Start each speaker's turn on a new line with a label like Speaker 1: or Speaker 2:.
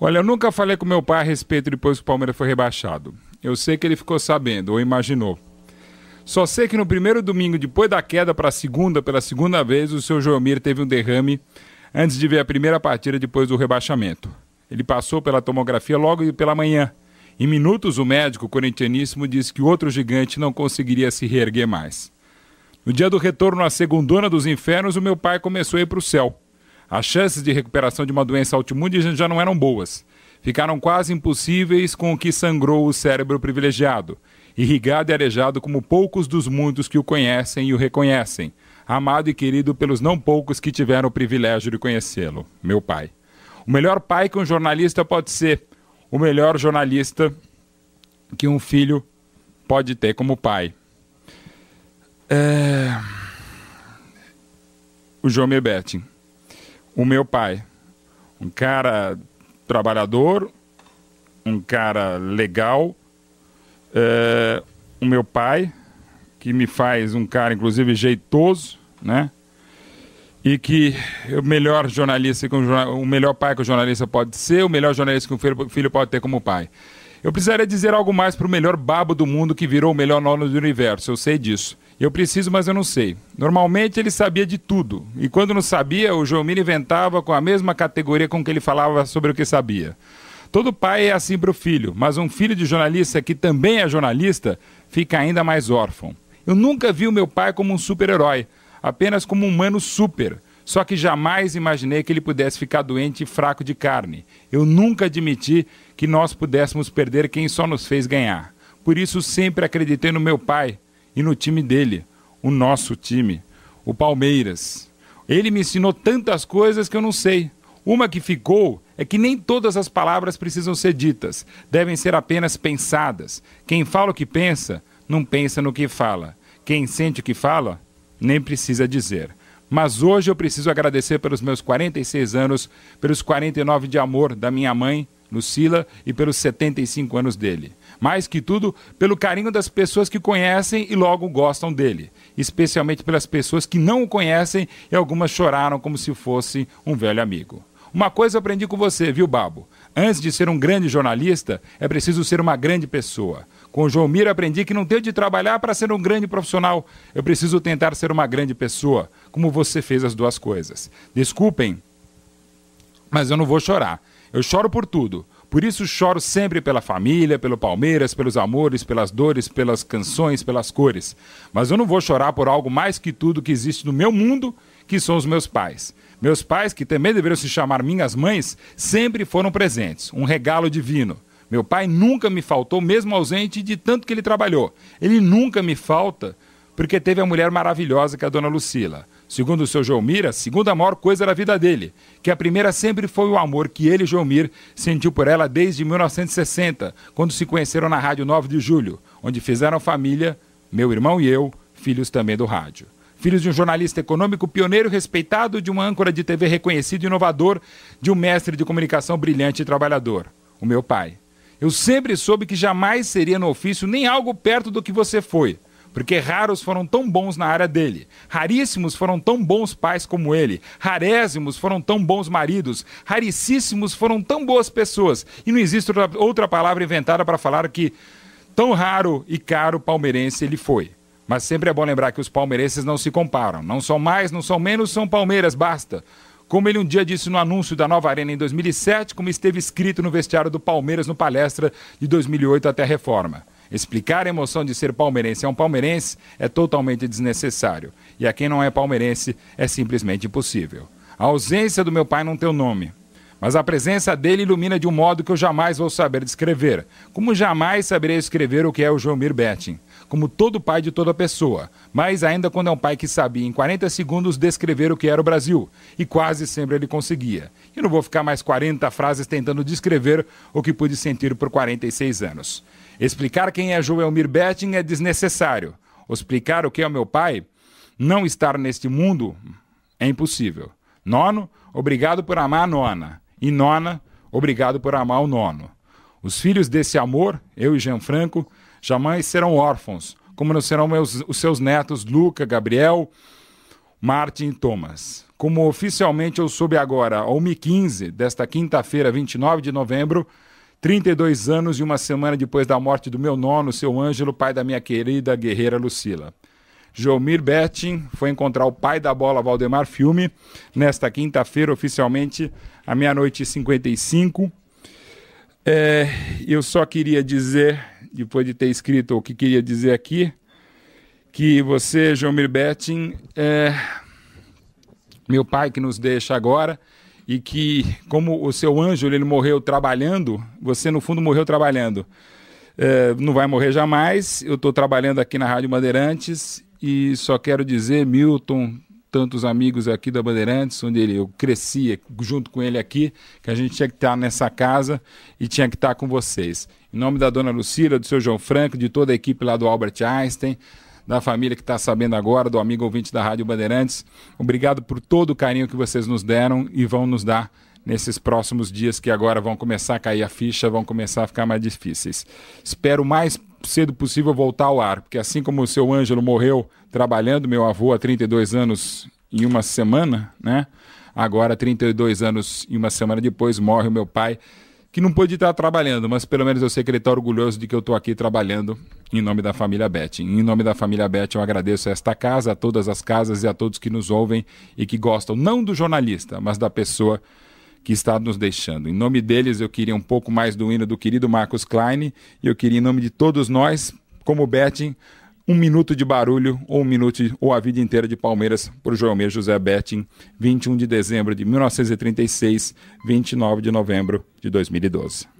Speaker 1: Olha, eu nunca falei com meu pai a respeito depois que o Palmeiras foi rebaixado. Eu sei que ele ficou sabendo, ou imaginou. Só sei que no primeiro domingo, depois da queda para a segunda, pela segunda vez, o seu Joelmir teve um derrame antes de ver a primeira partida depois do rebaixamento. Ele passou pela tomografia logo pela manhã. Em minutos, o médico corintianíssimo disse que o outro gigante não conseguiria se reerguer mais. No dia do retorno à segundona dos infernos, o meu pai começou a ir para o céu. As chances de recuperação de uma doença autoimune já não eram boas. Ficaram quase impossíveis com o que sangrou o cérebro privilegiado irrigado e arejado como poucos dos muitos que o conhecem e o reconhecem, amado e querido pelos não poucos que tiveram o privilégio de conhecê-lo, meu pai. O melhor pai que um jornalista pode ser, o melhor jornalista que um filho pode ter como pai. É... O João Betting, o meu pai, um cara trabalhador, um cara legal, é, o meu pai, que me faz um cara, inclusive, jeitoso, né? E que o melhor jornalista, o melhor pai que o jornalista pode ser, o melhor jornalista que um filho, filho pode ter como pai. Eu precisaria dizer algo mais para o melhor babo do mundo que virou o melhor nono do universo, eu sei disso. Eu preciso, mas eu não sei. Normalmente ele sabia de tudo. E quando não sabia, o João Mini inventava com a mesma categoria com que ele falava sobre o que sabia. Todo pai é assim para o filho, mas um filho de jornalista que também é jornalista fica ainda mais órfão. Eu nunca vi o meu pai como um super-herói, apenas como um humano super. Só que jamais imaginei que ele pudesse ficar doente e fraco de carne. Eu nunca admiti que nós pudéssemos perder quem só nos fez ganhar. Por isso sempre acreditei no meu pai e no time dele, o nosso time, o Palmeiras. Ele me ensinou tantas coisas que eu não sei. Uma que ficou é que nem todas as palavras precisam ser ditas, devem ser apenas pensadas. Quem fala o que pensa, não pensa no que fala. Quem sente o que fala, nem precisa dizer. Mas hoje eu preciso agradecer pelos meus 46 anos, pelos 49 de amor da minha mãe, Lucila, e pelos 75 anos dele. Mais que tudo, pelo carinho das pessoas que conhecem e logo gostam dele, especialmente pelas pessoas que não o conhecem e algumas choraram como se fosse um velho amigo. Uma coisa eu aprendi com você, viu, Babo? Antes de ser um grande jornalista, é preciso ser uma grande pessoa. Com o João Miro aprendi que não tenho de trabalhar para ser um grande profissional. Eu preciso tentar ser uma grande pessoa, como você fez as duas coisas. Desculpem, mas eu não vou chorar. Eu choro por tudo. Por isso choro sempre pela família, pelo Palmeiras, pelos amores, pelas dores, pelas canções, pelas cores. Mas eu não vou chorar por algo mais que tudo que existe no meu mundo, que são os meus pais. Meus pais, que também deveriam se chamar minhas mães, sempre foram presentes, um regalo divino. Meu pai nunca me faltou, mesmo ausente de tanto que ele trabalhou. Ele nunca me falta, porque teve a mulher maravilhosa que é a dona Lucila. Segundo o seu Joelmir, a segunda maior coisa da vida dele, que a primeira sempre foi o amor que ele, Joelmir, sentiu por ela desde 1960, quando se conheceram na Rádio 9 de Julho, onde fizeram família, meu irmão e eu, filhos também do rádio filhos de um jornalista econômico pioneiro respeitado, de uma âncora de TV reconhecido e inovador, de um mestre de comunicação brilhante e trabalhador, o meu pai. Eu sempre soube que jamais seria no ofício nem algo perto do que você foi, porque raros foram tão bons na área dele, raríssimos foram tão bons pais como ele, rarésimos foram tão bons maridos, raricíssimos foram tão boas pessoas, e não existe outra palavra inventada para falar que tão raro e caro palmeirense ele foi. Mas sempre é bom lembrar que os palmeirenses não se comparam. Não são mais, não são menos, são Palmeiras, basta. Como ele um dia disse no anúncio da nova arena em 2007, como esteve escrito no vestiário do Palmeiras no palestra de 2008 até a reforma. Explicar a emoção de ser palmeirense a um palmeirense é totalmente desnecessário. E a quem não é palmeirense é simplesmente impossível. A ausência do meu pai não tem o nome. Mas a presença dele ilumina de um modo que eu jamais vou saber descrever. Como jamais saberei escrever o que é o João Betting como todo pai de toda pessoa, mas ainda quando é um pai que sabia em 40 segundos descrever o que era o Brasil, e quase sempre ele conseguia. E não vou ficar mais 40 frases tentando descrever o que pude sentir por 46 anos. Explicar quem é Joelmir Betting é desnecessário. Explicar o que é o meu pai, não estar neste mundo, é impossível. Nono, obrigado por amar a nona. E nona, obrigado por amar o nono. Os filhos desse amor, eu e Gianfranco, jamais serão órfãos, como não serão meus, os seus netos Luca, Gabriel, Martin e Thomas. como oficialmente eu soube agora, ao 1h15 desta quinta-feira, 29 de novembro, 32 anos e uma semana depois da morte do meu nono, seu Ângelo, pai da minha querida guerreira Lucila. Jomir Betting foi encontrar o pai da bola, Valdemar Filme, nesta quinta-feira, oficialmente, à meia-noite e 55. É, eu só queria dizer, depois de ter escrito o que queria dizer aqui, que você, Jomir Betting, é meu pai que nos deixa agora e que, como o seu Ângelo ele morreu trabalhando, você no fundo morreu trabalhando. É, não vai morrer jamais. Eu estou trabalhando aqui na Rádio Bandeirantes e só quero dizer, Milton, tantos amigos aqui da Bandeirantes, onde ele, eu crescia junto com ele aqui, que a gente tinha que estar nessa casa e tinha que estar com vocês. Em nome da dona Lucila, do seu João Franco, de toda a equipe lá do Albert Einstein, da família que está sabendo agora, do amigo ouvinte da Rádio Bandeirantes, obrigado por todo o carinho que vocês nos deram e vão nos dar nesses próximos dias que agora vão começar a cair a ficha, vão começar a ficar mais difíceis. Espero mais cedo possível voltar ao ar, porque assim como o seu Ângelo morreu trabalhando, meu avô há 32 anos em uma semana, né? Agora, 32 anos e uma semana depois, morre o meu pai, que não pôde estar trabalhando, mas pelo menos eu sei que ele está orgulhoso de que eu estou aqui trabalhando em nome da família Beth. Em nome da família Beth, eu agradeço a esta casa, a todas as casas e a todos que nos ouvem e que gostam não do jornalista, mas da pessoa está nos deixando. Em nome deles, eu queria um pouco mais do hino do querido Marcos Klein e eu queria, em nome de todos nós, como Betting, um minuto de barulho ou um minuto ou a vida inteira de Palmeiras por Joelmir José Betting, 21 de dezembro de 1936, 29 de novembro de 2012.